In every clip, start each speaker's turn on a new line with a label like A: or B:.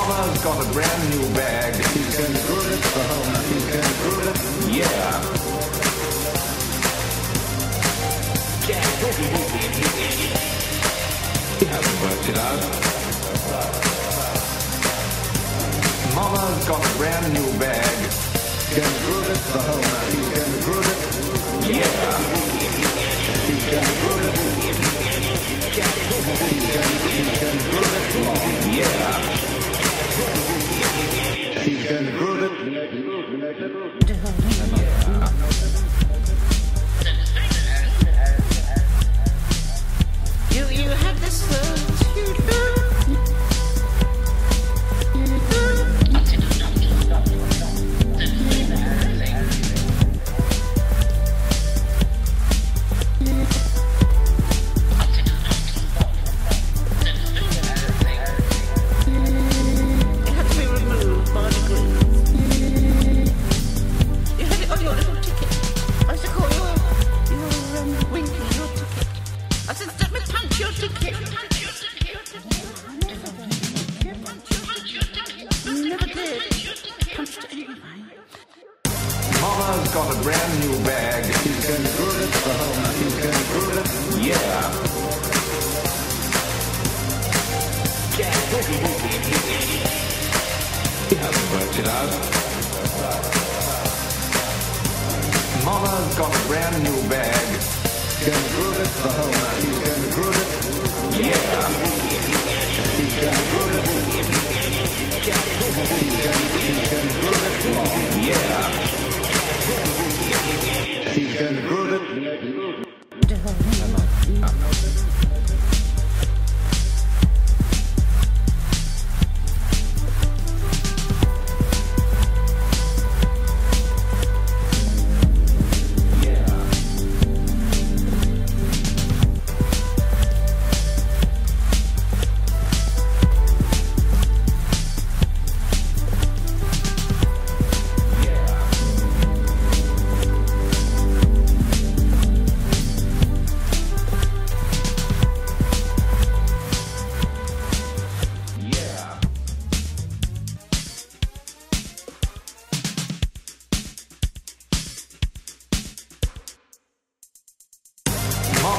A: Mama's got a brand new bag.
B: He's gonna it for home. He's gonna groove it.
A: Yeah. He hasn't worked it out. Mama's got a brand new bag.
B: Gonna groove it for home. He's gonna groove it.
A: Yeah.
B: He's
A: Mama's got a brand new bag.
B: He's gonna groove it. He's gonna groove it.
A: Yeah. He hasn't worked it out. Mama's got a brand new bag.
B: Gonna groove it for home. He's gonna groove it.
A: Yeah.
B: He's gonna groove it. He's gonna groove it.
A: Yeah.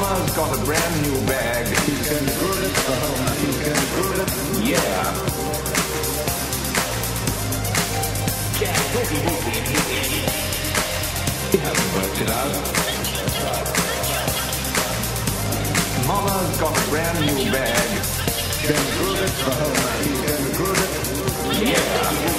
A: Mama's got a brand new bag.
B: He's gonna it. He's gonna it.
A: Yeah. He hasn't worked it out. Mama's got a brand new bag.
B: Gonna groove it. He's gonna it.
A: Yeah.